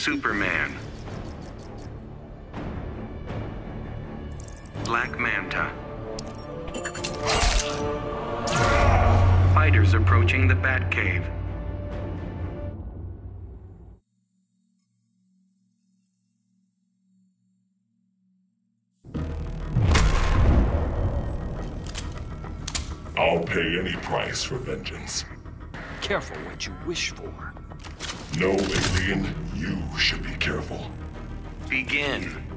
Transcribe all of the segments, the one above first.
Superman. Black Manta. Fighters approaching the Batcave. I'll pay any price for vengeance. Careful what you wish for. No, alien, you should be careful. Begin.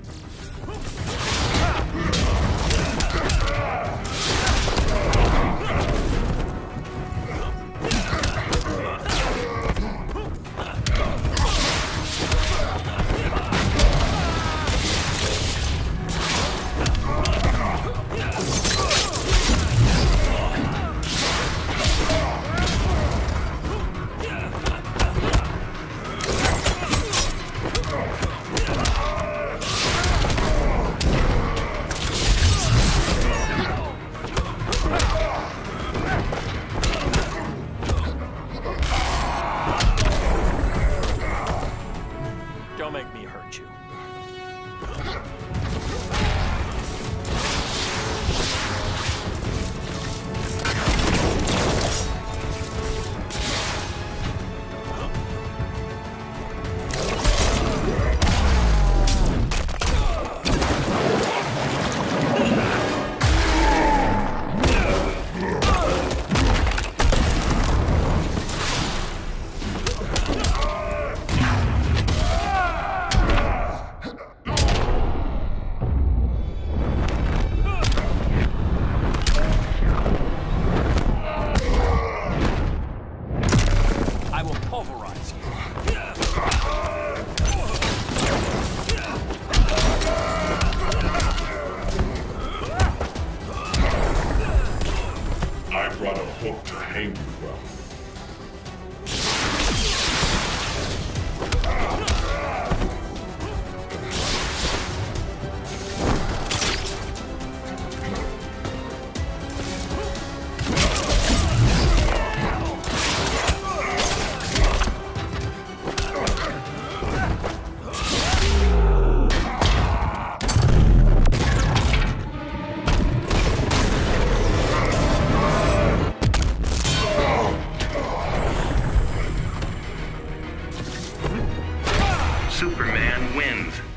You. I brought a hook to hang you from. Superman wins.